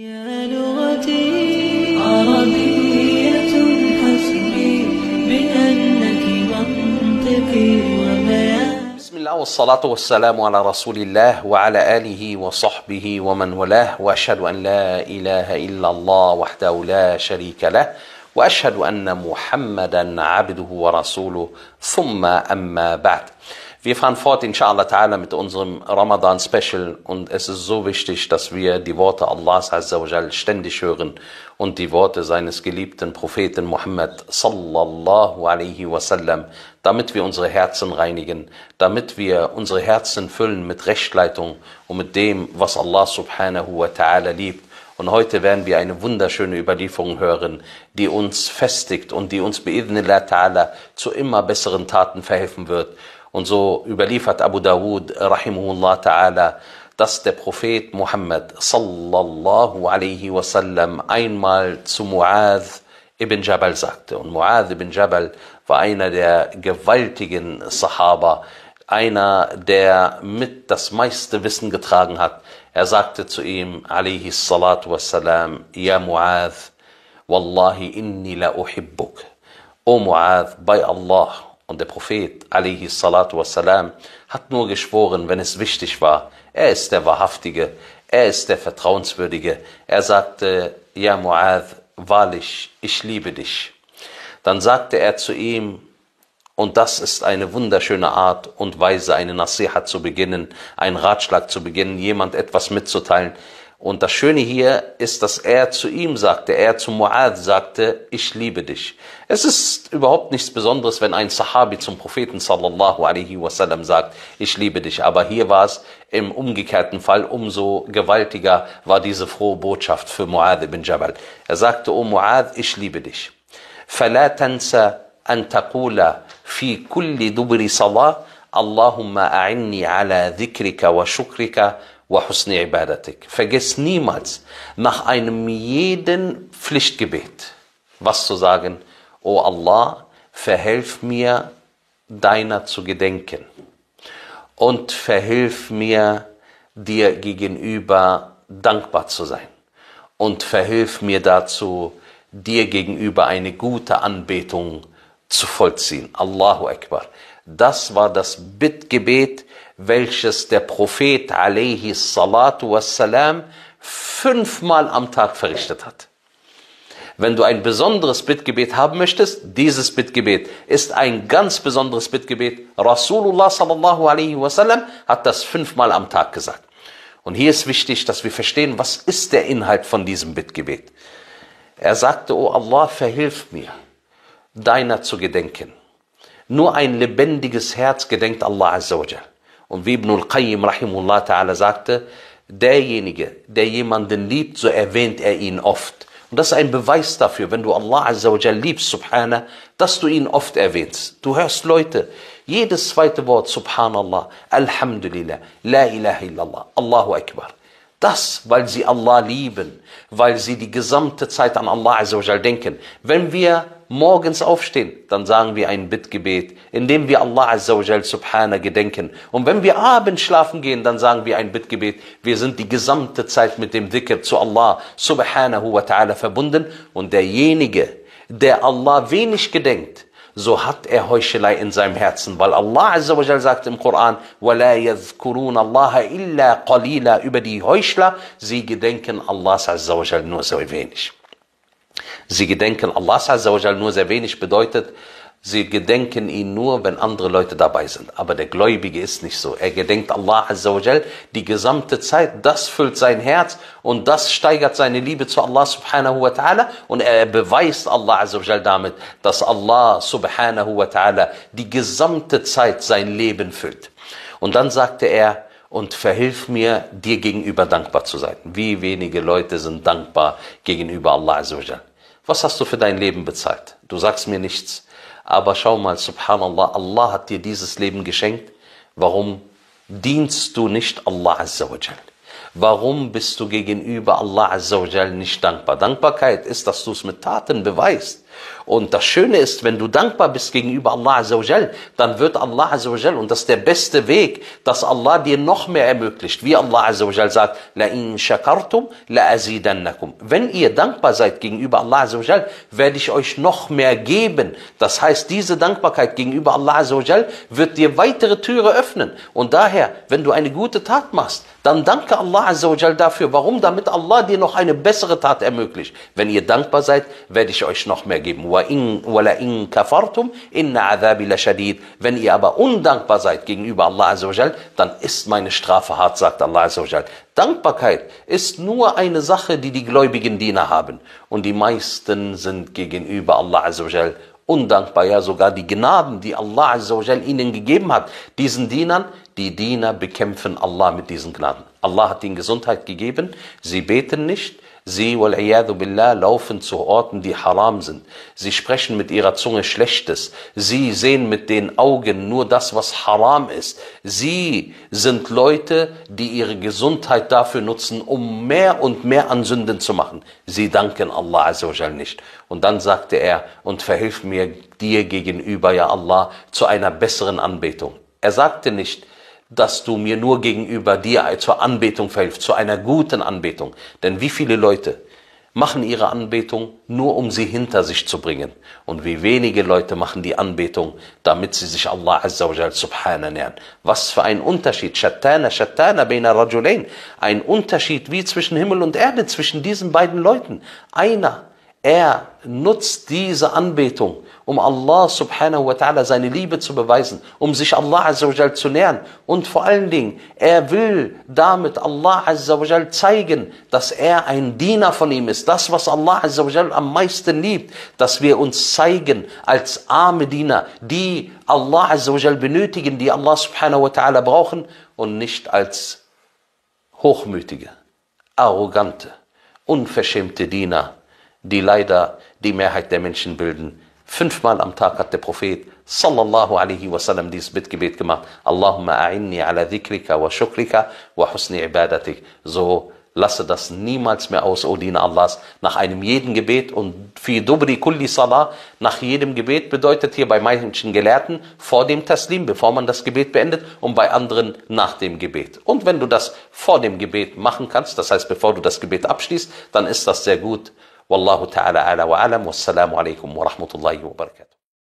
يا لغتي عربية حسبي بأنك منطقي وبيان بسم الله والصلاة والسلام على رسول الله وعلى آله وصحبه ومن والاه وأشهد أن لا إله إلا الله وحده لا شريك له وأشهد أن محمدا عبده ورسوله ثم أما بعد. Wir fahren fort, inshallah ta'ala, mit unserem Ramadan-Special und es ist so wichtig, dass wir die Worte Allahs Azza wa Jal ständig hören und die Worte seines geliebten Propheten Muhammad sallallahu alaihi wasallam, damit wir unsere Herzen reinigen, damit wir unsere Herzen füllen mit Rechtleitung und mit dem, was Allah subhanahu wa ta'ala liebt. Und heute werden wir eine wunderschöne Überlieferung hören, die uns festigt und die uns bi'idhnillah ta'ala zu immer besseren Taten verhelfen wird. Und so überliefert Abu Dawud rahimahullah ta'ala, dass der Prophet Muhammad sallallahu alaihi wasallam einmal zu Mu'adh ibn Jabal sagte. Und Mu'adh ibn Jabal war einer der gewaltigen Sahaba, einer, der mit das meiste Wissen getragen hat. Er sagte zu ihm, alaihi salatu wassalam, Ja Mu'adh, Wallahi inni la uhibbuk. O Mu'adh, bei Allah und der Prophet, alaihi salatu wassalam, hat nur geschworen, wenn es wichtig war. Er ist der Wahrhaftige, er ist der Vertrauenswürdige. Er sagte, ja Mu'adh, wahrlich, ich liebe dich. Dann sagte er zu ihm, und das ist eine wunderschöne Art und Weise, eine Nasihat zu beginnen, einen Ratschlag zu beginnen, jemand etwas mitzuteilen. Und das Schöne hier ist, dass er zu ihm sagte, er zu Mu'adh sagte, ich liebe dich. Es ist überhaupt nichts Besonderes, wenn ein Sahabi zum Propheten sallallahu alaihi wasallam sagt, ich liebe dich. Aber hier war es im umgekehrten Fall, umso gewaltiger war diese frohe Botschaft für Mu'adh ibn Jabal. Er sagte, O Mu'adh, ich liebe dich. فلا تنسى أن تقول في كل دبر صلاة اللهم أعني على ذكرك وشكرك وحسن عبادتك. Vergiss niemals nach einem jeden Pflichtgebet, was zu sagen, O Allah, verhelf mir, deiner zu gedenken und verhilf mir, dir gegenüber dankbar zu sein und verhilf mir dazu, dir gegenüber eine gute Anbetung zu vollziehen. Allahu Akbar. Das war das Bittgebet, welches der Prophet alaihi salatu wassalam fünfmal am Tag verrichtet hat. Wenn du ein besonderes Bittgebet haben möchtest, dieses Bittgebet ist ein ganz besonderes Bittgebet. Rasulullah sallallahu alaihi wasallam hat das fünfmal am Tag gesagt. Und hier ist wichtig, dass wir verstehen, was ist der Inhalt von diesem Bittgebet. Er sagte, O Allah, verhilf mir, deiner zu gedenken. Nur ein lebendiges Herz gedenkt Allah Azza wa. Und wie Ibn al-Qayyim rahimullah ta'ala sagte, derjenige, der jemanden liebt, so erwähnt er ihn oft. Und das ist ein Beweis dafür, wenn du Allah Azza wa liebst, subhana, dass du ihn oft erwähnst. Du hörst Leute, jedes zweite Wort, subhanallah, alhamdulillah, la ilaha illallah, Allahu Akbar. Das, weil sie Allah lieben, weil sie die gesamte Zeit an Allah Azza wa Jal denken. Wenn wir morgens aufstehen, dann sagen wir ein Bittgebet, indem wir Allah Azza wa Jal Subhana gedenken. Und wenn wir abends schlafen gehen, dann sagen wir ein Bittgebet. Wir sind die gesamte Zeit mit dem Dhikr zu Allah Subhanahu wa Ta'ala verbunden. Und derjenige, der Allah wenig gedenkt, so hat er Heuchelei in seinem Herzen, weil Allah Azza wa Jal sagt im Koran, وَلَا يَذْكُرُونَ اللَّهَ إِلَّا قَلِيلًا über die Heuchler, sie gedenken Allahs Azza wa Jal nur sehr wenig. Sie gedenken Allahs Azza wa Jal nur sehr wenig bedeutet, sie gedenken ihn nur, wenn andere Leute dabei sind. Aber der Gläubige ist nicht so. Er gedenkt Allah Azza wa Jal die gesamte Zeit. Das füllt sein Herz und das steigert seine Liebe zu Allah subhanahu wa ta'ala und er beweist Allah Azza wa Jal damit, dass Allah subhanahu wa ta'ala die gesamte Zeit sein Leben füllt. Und dann sagte er, und verhilf mir, dir gegenüber dankbar zu sein. Wie wenige Leute sind dankbar gegenüber Allah Azza wa Jal. Was hast du für dein Leben bezahlt? Du sagst mir nichts. Aber schau mal, subhanallah, Allah hat dir dieses Leben geschenkt. Warum dienst du nicht Allah Azza wa? Warum bist du gegenüber Allah Azza wa nicht dankbar? Dankbarkeit ist, dass du es mit Taten beweist. Und das Schöne ist, wenn du dankbar bist gegenüber Allah Azzawajal, dann wird Allah Azzawajal, und das ist der beste Weg, dass Allah dir noch mehr ermöglicht. Wie Allah Azzawajal sagt, La in shakartum, la. Wenn ihr dankbar seid gegenüber Allah Azzawajal, werde ich euch noch mehr geben. Das heißt, diese Dankbarkeit gegenüber Allah Azzawajal wird dir weitere Türe öffnen. Und daher, wenn du eine gute Tat machst, dann danke Allah Azzawajal dafür. Warum? Damit Allah dir noch eine bessere Tat ermöglicht. Wenn ihr dankbar seid, werde ich euch noch mehr geben geben. Wenn ihr aber undankbar seid gegenüber Allah Azzawajal, dann ist meine Strafe hart, sagt Allah Azzawajal. Dankbarkeit ist nur eine Sache, die die gläubigen Diener haben. Und die meisten sind gegenüber Allah Azzawajal undankbar. Ja, sogar die Gnaden, die Allah Azzawajal ihnen gegeben hat, diesen Dienern, die Diener bekämpfen Allah mit diesen Gnaden. Allah hat ihnen Gesundheit gegeben, sie beten nicht, Sie, billah, laufen zu Orten, die haram sind. Sie sprechen mit ihrer Zunge Schlechtes. Sie sehen mit den Augen nur das, was haram ist. Sie sind Leute, die ihre Gesundheit dafür nutzen, um mehr und mehr an Sünden zu machen. Sie danken Allah Azzawajal nicht. Und dann sagte er, und verhilf mir dir gegenüber, ja Allah, zu einer besseren Anbetung. Er sagte nicht, dass du mir nur gegenüber dir zur Anbetung verhilfst, zu einer guten Anbetung. Denn wie viele Leute machen ihre Anbetung nur, um sie hinter sich zu bringen. Und wie wenige Leute machen die Anbetung, damit sie sich Allah Azza wa Jal Subhana nähern. Was für ein Unterschied. Shattana, Shattana, Beina Rajulain. Ein Unterschied wie zwischen Himmel und Erde, zwischen diesen beiden Leuten. Einer, er nutzt diese Anbetung, um Allah subhanahu wa ta'ala seine Liebe zu beweisen, um sich Allah azza wa zu nähern. Und vor allen Dingen, er will damit Allah azza wa zeigen, dass er ein Diener von ihm ist. Das, was Allah azza wa am meisten liebt, dass wir uns zeigen als arme Diener, die Allah azza wa benötigen, die Allah subhanahu wa ta'ala brauchen und nicht als hochmütige, arrogante, unverschämte Diener, die leider die Mehrheit der Menschen bilden. Fünfmal am Tag hat der Prophet sallallahu alaihi wasallam dieses Bittgebet gemacht. Allahumma a'inni ala dhikrika wa shukrika wa husni ibadatik. So lasse das niemals mehr aus, O Diener Allahs. Nach einem jeden Gebet und fi dubri kulli salah, nach jedem Gebet bedeutet hier bei manchen Gelehrten vor dem Taslim, bevor man das Gebet beendet und bei anderen nach dem Gebet. Und wenn du das vor dem Gebet machen kannst, das heißt bevor du das Gebet abschließt, dann ist das sehr gut. والله تعالى أعلى وأعلم. والسلام عليكم ورحمة الله وبركاته.